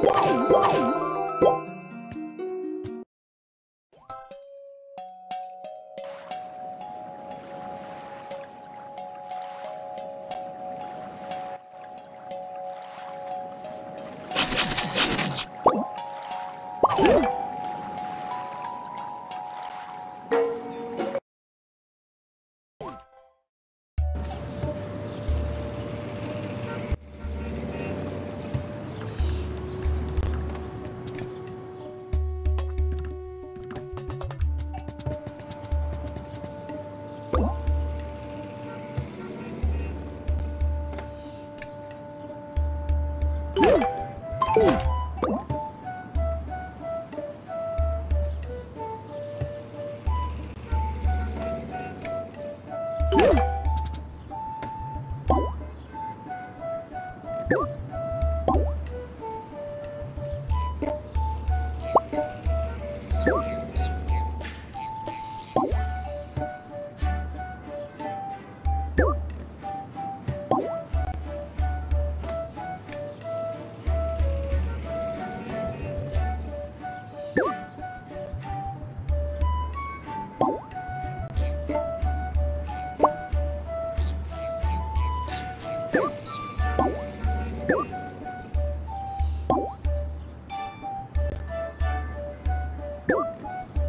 Wow!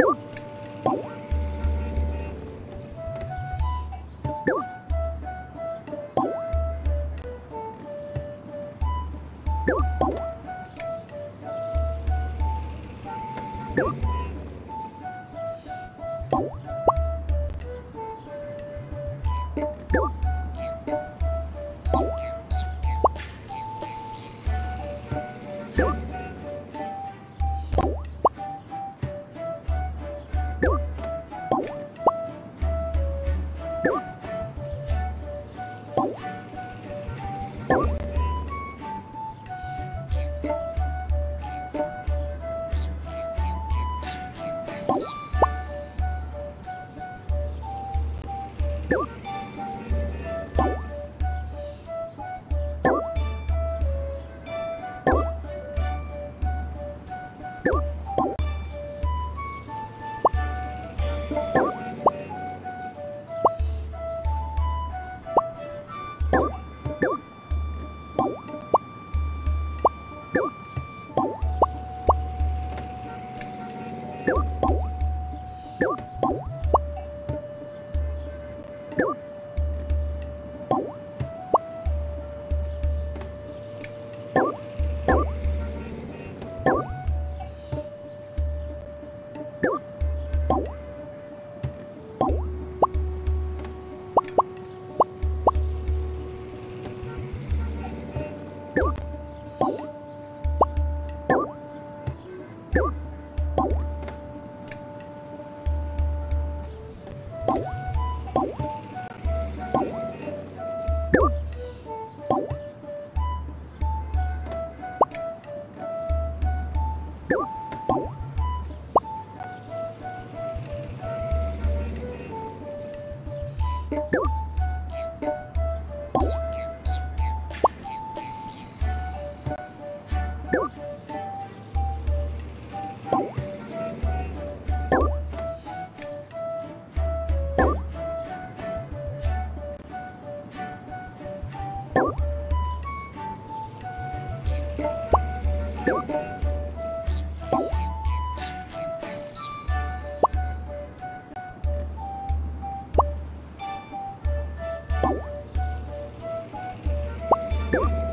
you you